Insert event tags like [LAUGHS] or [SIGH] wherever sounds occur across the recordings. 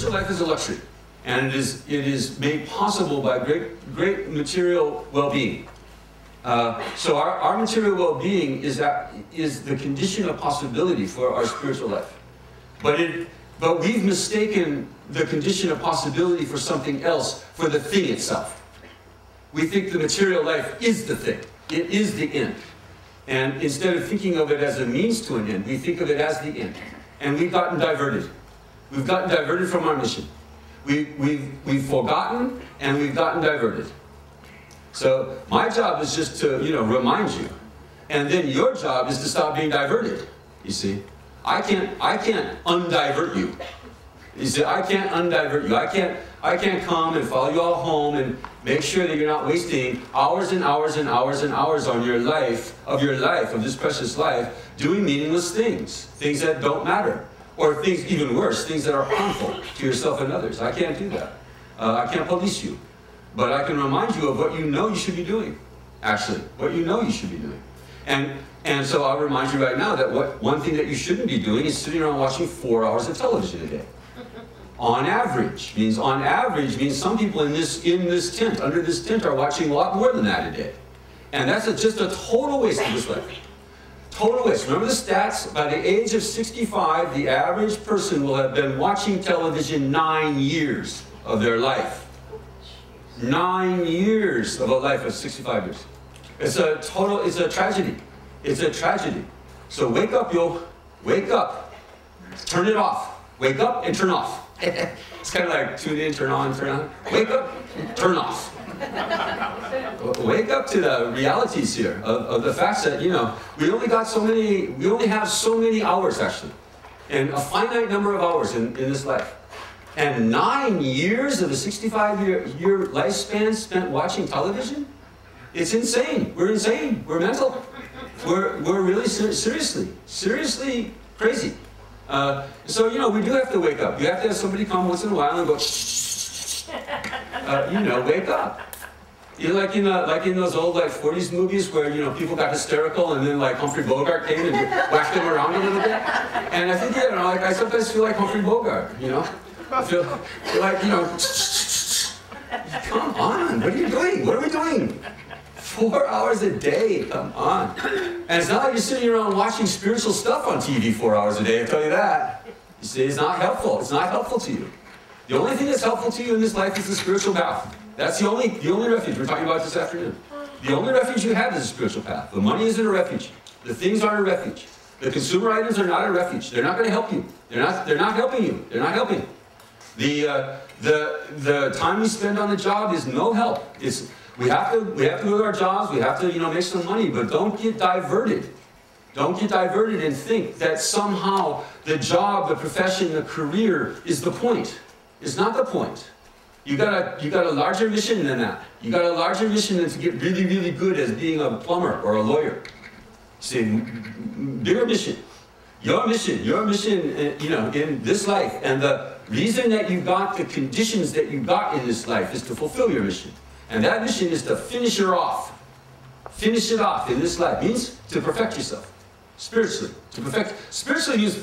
spiritual life is a luxury. And it is, it is made possible by great, great material well-being. Uh, so our, our material well-being is, that, is the condition of possibility for our spiritual life. But, it, but we've mistaken the condition of possibility for something else for the thing itself. We think the material life is the thing. It is the end. And instead of thinking of it as a means to an end, we think of it as the end. And we've gotten diverted. We've gotten diverted from our mission. We, we've, we've forgotten and we've gotten diverted. So my job is just to, you know, remind you. And then your job is to stop being diverted, you see. I can't, I can't undivert you. You see, I can't undivert you. I can't, I can't come and follow you all home and make sure that you're not wasting hours and hours and hours and hours on your life, of your life, of this precious life, doing meaningless things, things that don't matter. Or things even worse, things that are harmful to yourself and others. I can't do that. Uh, I can't police you. But I can remind you of what you know you should be doing, actually, what you know you should be doing. And, and so I'll remind you right now that what, one thing that you shouldn't be doing is sitting around watching four hours of television a day. On average means on average means some people in this in this tent under this tent are watching a lot more than that a day, and that's a, just a total waste of this life. Total waste. Remember the stats? By the age of 65, the average person will have been watching television nine years of their life. Nine years of a life of 65 years. It's a total, it's a tragedy. It's a tragedy. So wake up, yo. Wake up. Turn it off. Wake up and turn off. [LAUGHS] it's kind of like tune in, turn on, turn on. Wake up, turn off. Wake up to the realities here of, of the fact that, you know, we only got so many, we only have so many hours actually. And a finite number of hours in, in this life. And nine years of a 65 year, year lifespan spent watching television? It's insane. We're insane. We're mental. We're, we're really ser seriously, seriously crazy. Uh, so, you know, we do have to wake up. You have to have somebody come once in a while and go, shh, uh, you know, wake up. You know, like in like in those old like 40s movies where you know people got hysterical and then like Humphrey Bogart came and [LAUGHS] whacked them around a little bit. And I think you know, like I sometimes feel like Humphrey Bogart. You know, I feel, feel like you know, [LAUGHS] come on, what are you doing? What are we doing? Four hours a day, come on. And it's not like you're sitting around watching spiritual stuff on TV four hours a day, I tell you that. You see, it's not helpful. It's not helpful to you. The only thing that's helpful to you in this life is the spiritual path. That's the only, the only refuge we're talking about this afternoon. The only refuge you have is a spiritual path. The money isn't a refuge. The things aren't a refuge. The consumer items are not a refuge. They're not going to help you. They're not, they're not helping you. They're not helping. The, uh, the, the time you spend on the job is no help. It's, we have to we have to do our jobs. We have to you know make some money, but don't get diverted. Don't get diverted and think that somehow the job, the profession, the career is the point. It's not the point. You got a you got a larger mission than that. You got a larger mission than to get really really good as being a plumber or a lawyer. See, bigger mission. Your mission, your mission, uh, you know, in this life, and the reason that you got the conditions that you got in this life is to fulfill your mission. And that mission is to finish her off. Finish it off in this life. Means to perfect yourself. Spiritually. To perfect spiritually means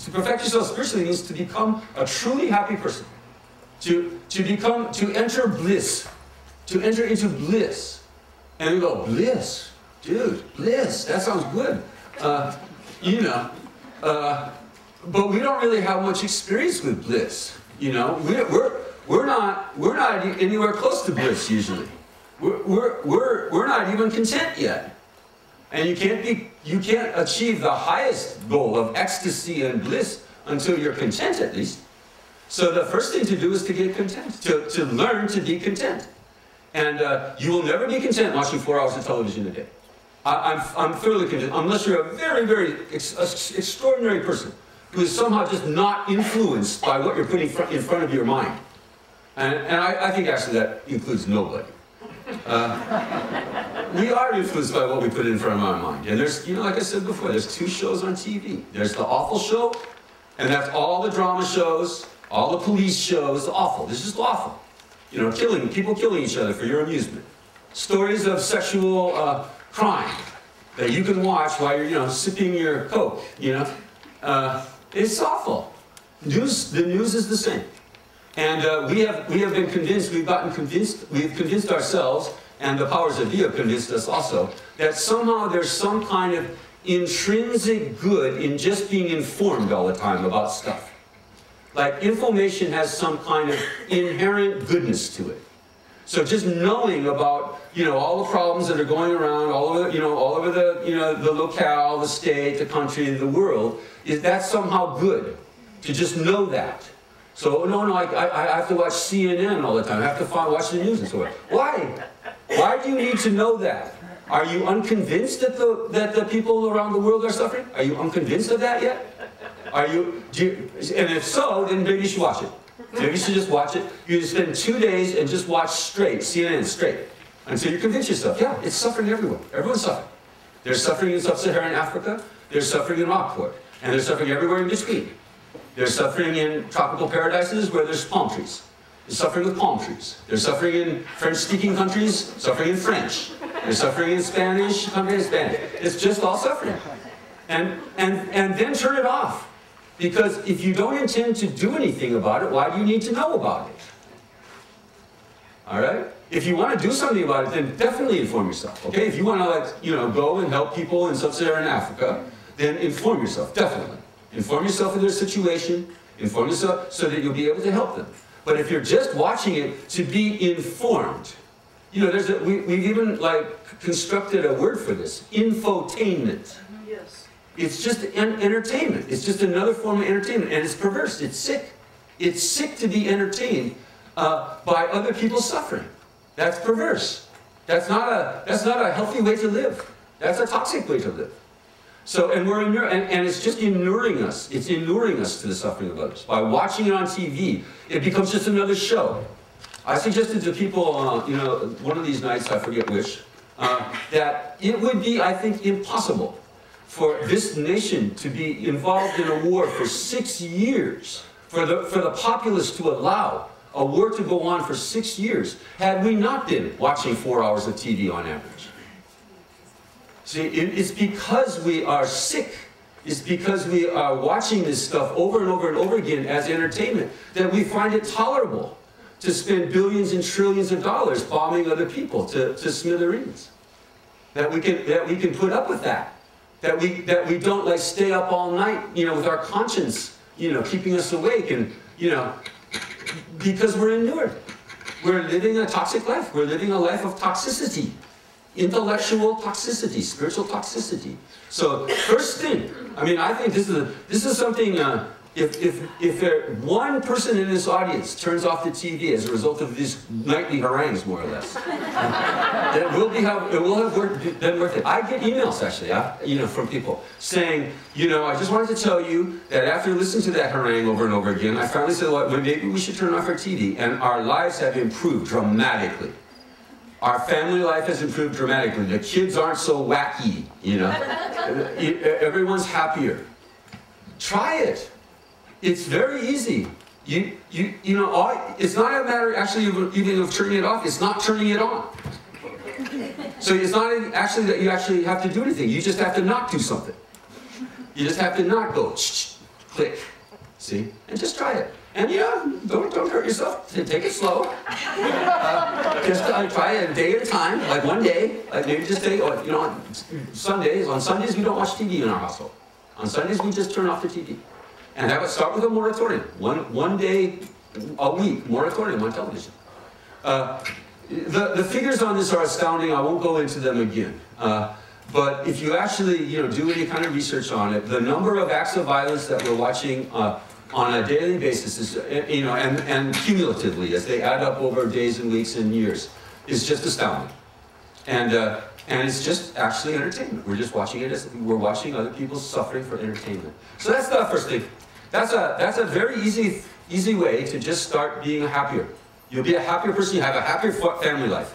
to perfect yourself spiritually means to become a truly happy person. To to become to enter bliss. To enter into bliss. And we go, bliss. Dude, bliss. That sounds good. Uh, you know. Uh, but we don't really have much experience with bliss. You know, we're, we're we're not, we're not anywhere close to bliss usually. We're, we're, we're, we're not even content yet. And you can't, be, you can't achieve the highest goal of ecstasy and bliss until you're content at least. So the first thing to do is to get content, to, to learn to be content. And uh, you will never be content watching four hours of television a day. I, am I'm, I'm thoroughly content, unless you're a very, very ex extraordinary person who is somehow just not influenced by what you're putting in front of your mind. And, and I, I, think actually that includes nobody. Uh, we are influenced by what we put in front of our mind. And there's, you know, like I said before, there's two shows on TV. There's the awful show, and that's all the drama shows, all the police shows, awful. This is awful. You know, killing, people killing each other for your amusement. Stories of sexual uh, crime that you can watch while you're, you know, sipping your Coke, you know. Uh, it's awful. News, the news is the same. And uh, we, have, we have been convinced, we've gotten convinced, we've convinced ourselves, and the powers that be have convinced us also, that somehow there's some kind of intrinsic good in just being informed all the time about stuff. Like information has some kind of inherent goodness to it. So just knowing about, you know, all the problems that are going around all over, you know, all over the, you know, the locale, the state, the country, the world, is that somehow good? To just know that. So, oh, no, no, I, I, I have to watch CNN all the time. I have to find, watch the news and so on. Why? Why do you need to know that? Are you unconvinced that the, that the people around the world are suffering? Are you unconvinced of that yet? Are you, you, and if so, then maybe you should watch it. Maybe you should just watch it. You just spend two days and just watch straight, CNN straight. Until you convince yourself, yeah, it's suffering everywhere. Everyone's suffering. There's suffering in sub-Saharan Africa. There's suffering in Rockport. And there's suffering everywhere in between. There's suffering in tropical paradises where there's palm trees. There's suffering with palm trees. There's suffering in French-speaking countries, suffering in French. There's suffering in Spanish, countries Spanish. It's just all suffering. And, and, and then turn it off. Because if you don't intend to do anything about it, why do you need to know about it? All right? If you want to do something about it, then definitely inform yourself. Okay? If you want to, like, you know, go and help people in sub-Saharan Africa, then inform yourself, definitely. Inform yourself of their situation, inform yourself so that you'll be able to help them. But if you're just watching it to be informed, you know, there's a, we, we've even like constructed a word for this, infotainment. It's just entertainment. It's just another form of entertainment, and it's perverse. It's sick. It's sick to be entertained uh, by other people's suffering. That's perverse. That's not a that's not a healthy way to live. That's a toxic way to live. So, and we're inur- and, and it's just inuring us. It's inuring us to the suffering of others. By watching it on TV, it becomes just another show. I suggested to people, uh, you know, one of these nights, I forget which, uh, that it would be, I think, impossible for this nation to be involved in a war for six years, for the, for the populace to allow a war to go on for six years, had we not been watching four hours of TV on average. See, it's because we are sick. It's because we are watching this stuff over and over and over again as entertainment that we find it tolerable to spend billions and trillions of dollars bombing other people to, to smithereens. That we can that we can put up with that. That we that we don't like stay up all night, you know, with our conscience, you know, keeping us awake and you know because we're inured. We're living a toxic life. We're living a life of toxicity intellectual toxicity, spiritual toxicity. So first thing, I mean, I think this is a, this is something. Uh, if if if there, one person in this audience turns off the TV as a result of these nightly harangues, more or less, [LAUGHS] it will be have it will have worked, been worth it. I get emails actually, uh, you know, from people saying, you know, I just wanted to tell you that after listening to that harangue over and over again, I finally said, well, maybe we should turn off our TV, and our lives have improved dramatically. Our family life has improved dramatically. The kids aren't so wacky, you know. Everyone's happier. Try it. It's very easy. You, you, you know, all, it's not a matter actually of, even of turning it off. It's not turning it on. So it's not actually that you actually have to do anything. You just have to not do something. You just have to not go click. See? And just try it. And you know, don't, don't hurt yourself. Take it slow. [LAUGHS] Uh, just uh, try a day at a time, like one day. Like maybe just say, oh, you know, on Sundays, on Sundays we don't watch TV in our household. On Sundays we just turn off the TV. And I it start with a moratorium. One, one day a week, moratorium on television. Uh, the, the figures on this are astounding. I won't go into them again. Uh, but if you actually you know, do any kind of research on it, the number of acts of violence that we're watching uh, on a daily basis is, you know, and, and cumulatively as they add up over days and weeks and years is just astounding. And, uh, and it's just actually entertainment. We're just watching it as we're watching other people suffering for entertainment. So that's the first thing. That's a, that's a very easy, easy way to just start being happier. You'll be a happier person, you have a happier family life.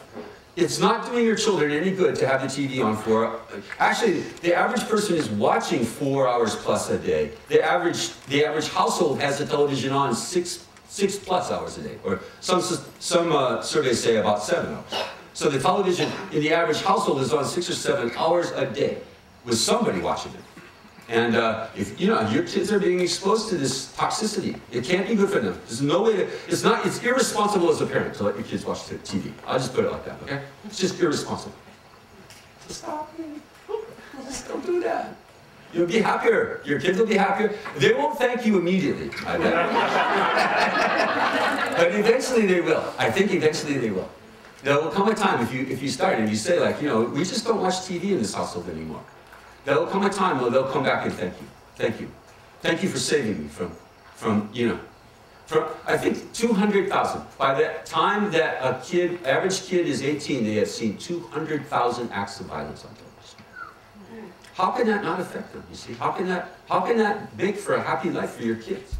It's not doing your children any good to have the TV on for, actually, the average person is watching four hours plus a day. The average, the average household has the television on six, six plus hours a day, or some, some uh, surveys say about seven hours. So the television in the average household is on six or seven hours a day with somebody watching it. And uh, if you know your kids are being exposed to this toxicity, it can't be good for them. There's no way to. It's not. It's irresponsible as a parent to let your kids watch TV. I'll just put it like that. Okay? It's just irresponsible. So stop. Just [LAUGHS] don't do that. You'll be happier. Your kids will be happier. They won't thank you immediately. I bet. [LAUGHS] but eventually they will. I think eventually they will. There will come a time if you if you start and you say like you know we just don't watch TV in this household anymore. There will come a time where they'll come back and thank you, thank you, thank you for saving me from from you know. From, I think 200,000. By the time that a kid, average kid is 18, they have seen 200,000 acts of violence on television. How can that not affect them, you see? How can that, how can that make for a happy life for your kids?